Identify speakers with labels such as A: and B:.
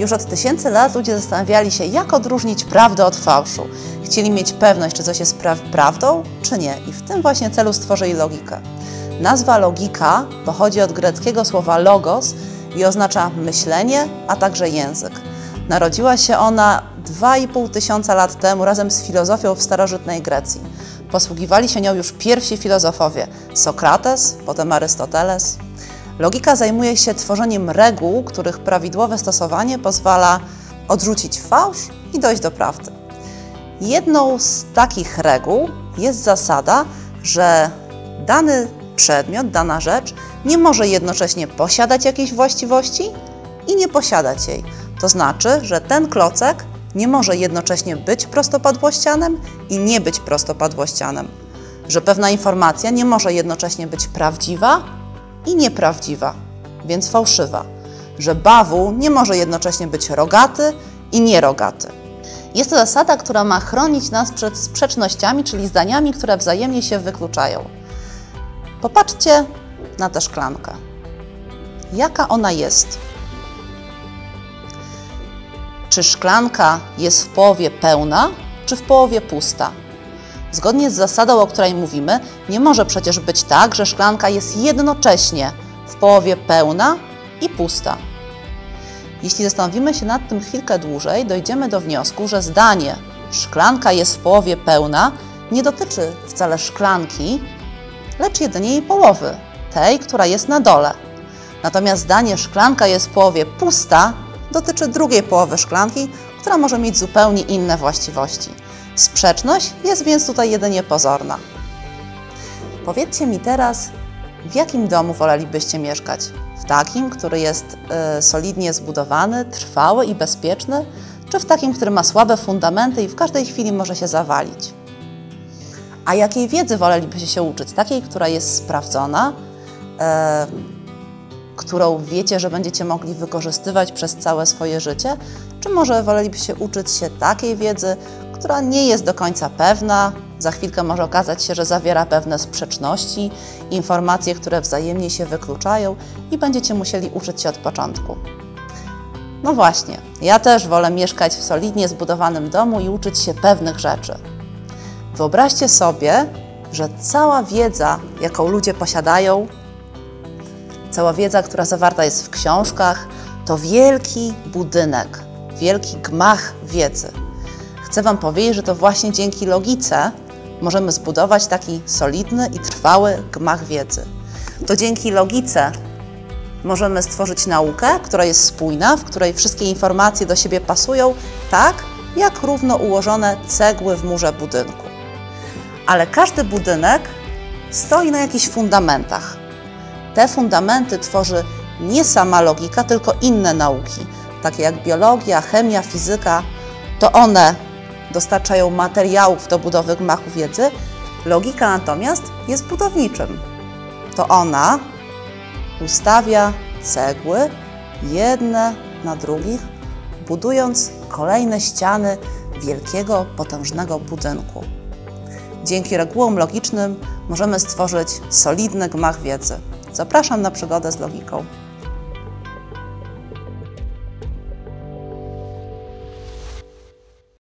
A: Już od tysięcy lat ludzie zastanawiali się, jak odróżnić prawdę od fałszu. Chcieli mieć pewność, czy coś jest pra prawdą, czy nie. I w tym właśnie celu stworzyli logikę. Nazwa logika pochodzi od greckiego słowa logos i oznacza myślenie, a także język. Narodziła się ona 2,5 tysiąca lat temu razem z filozofią w starożytnej Grecji. Posługiwali się nią już pierwsi filozofowie Sokrates, potem Arystoteles. Logika zajmuje się tworzeniem reguł, których prawidłowe stosowanie pozwala odrzucić fałsz i dojść do prawdy. Jedną z takich reguł jest zasada, że dany przedmiot, dana rzecz nie może jednocześnie posiadać jakiejś właściwości i nie posiadać jej. To znaczy, że ten klocek nie może jednocześnie być prostopadłościanem i nie być prostopadłościanem. Że pewna informacja nie może jednocześnie być prawdziwa i nieprawdziwa, więc fałszywa. Że bawół nie może jednocześnie być rogaty i nierogaty. Jest to zasada, która ma chronić nas przed sprzecznościami, czyli zdaniami, które wzajemnie się wykluczają. Popatrzcie na tę szklankę. Jaka ona jest? Czy szklanka jest w połowie pełna, czy w połowie pusta? Zgodnie z zasadą, o której mówimy, nie może przecież być tak, że szklanka jest jednocześnie w połowie pełna i pusta. Jeśli zastanowimy się nad tym chwilkę dłużej, dojdziemy do wniosku, że zdanie szklanka jest w połowie pełna nie dotyczy wcale szklanki, lecz jedynie jej połowy, tej, która jest na dole. Natomiast zdanie szklanka jest w połowie pusta dotyczy drugiej połowy szklanki, która może mieć zupełnie inne właściwości. Sprzeczność jest więc tutaj jedynie pozorna. Powiedzcie mi teraz, w jakim domu wolelibyście mieszkać? W takim, który jest y, solidnie zbudowany, trwały i bezpieczny, czy w takim, który ma słabe fundamenty i w każdej chwili może się zawalić? A jakiej wiedzy wolelibyście się uczyć? Takiej, która jest sprawdzona, y, którą wiecie, że będziecie mogli wykorzystywać przez całe swoje życie? Czy może wolelibyście uczyć się takiej wiedzy, która nie jest do końca pewna. Za chwilkę może okazać się, że zawiera pewne sprzeczności, informacje, które wzajemnie się wykluczają i będziecie musieli uczyć się od początku. No właśnie, ja też wolę mieszkać w solidnie zbudowanym domu i uczyć się pewnych rzeczy. Wyobraźcie sobie, że cała wiedza, jaką ludzie posiadają, cała wiedza, która zawarta jest w książkach, to wielki budynek, wielki gmach wiedzy. Chcę Wam powiedzieć, że to właśnie dzięki logice możemy zbudować taki solidny i trwały gmach wiedzy. To dzięki logice możemy stworzyć naukę, która jest spójna, w której wszystkie informacje do siebie pasują, tak jak równo ułożone cegły w murze budynku. Ale każdy budynek stoi na jakichś fundamentach. Te fundamenty tworzy nie sama logika, tylko inne nauki, takie jak biologia, chemia, fizyka. To one dostarczają materiałów do budowy gmachu wiedzy, logika natomiast jest budowniczym. To ona ustawia cegły jedne na drugich, budując kolejne ściany wielkiego, potężnego budynku. Dzięki regułom logicznym możemy stworzyć solidny gmach wiedzy. Zapraszam na przygodę z logiką.